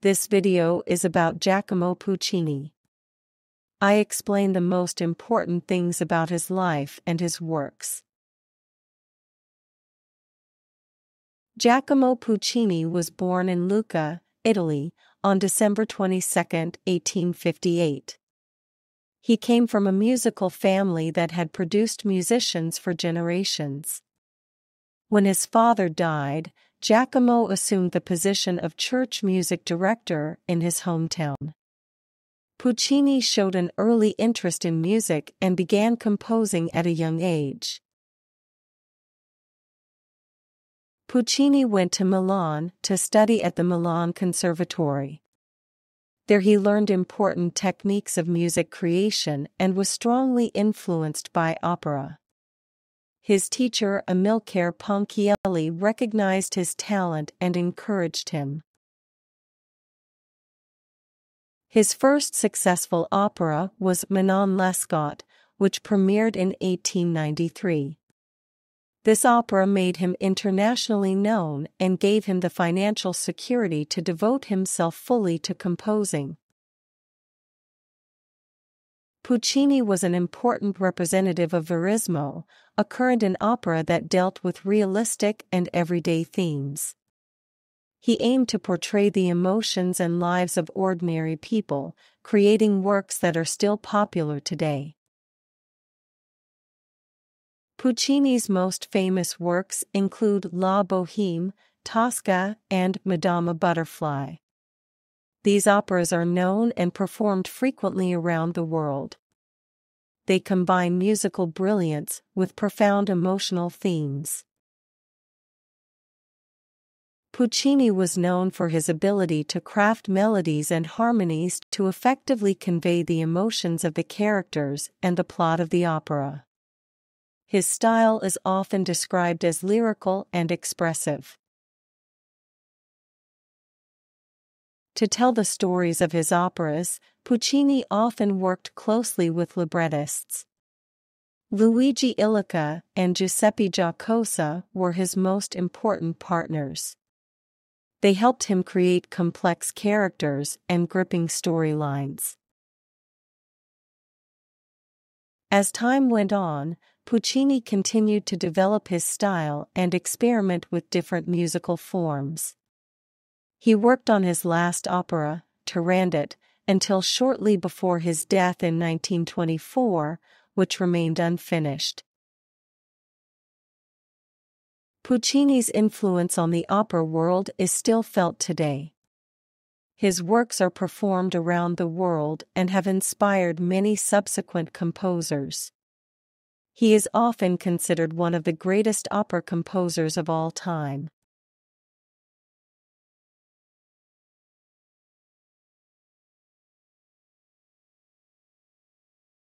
This video is about Giacomo Puccini. I explain the most important things about his life and his works. Giacomo Puccini was born in Lucca, Italy, on December 22, 1858. He came from a musical family that had produced musicians for generations. When his father died, Giacomo assumed the position of church music director in his hometown. Puccini showed an early interest in music and began composing at a young age. Puccini went to Milan to study at the Milan Conservatory. There he learned important techniques of music creation and was strongly influenced by opera. His teacher Amilcare Ponchielli recognized his talent and encouraged him. His first successful opera was Manon Lescaut, which premiered in 1893. This opera made him internationally known and gave him the financial security to devote himself fully to composing. Puccini was an important representative of Verismo, a current in opera that dealt with realistic and everyday themes. He aimed to portray the emotions and lives of ordinary people, creating works that are still popular today. Puccini's most famous works include La Boheme, Tosca, and Madama Butterfly. These operas are known and performed frequently around the world. They combine musical brilliance with profound emotional themes. Puccini was known for his ability to craft melodies and harmonies to effectively convey the emotions of the characters and the plot of the opera. His style is often described as lyrical and expressive. To tell the stories of his operas, Puccini often worked closely with librettists. Luigi Illica and Giuseppe Giacosa were his most important partners. They helped him create complex characters and gripping storylines. As time went on, Puccini continued to develop his style and experiment with different musical forms. He worked on his last opera, Turandot, until shortly before his death in 1924, which remained unfinished. Puccini's influence on the opera world is still felt today. His works are performed around the world and have inspired many subsequent composers. He is often considered one of the greatest opera composers of all time.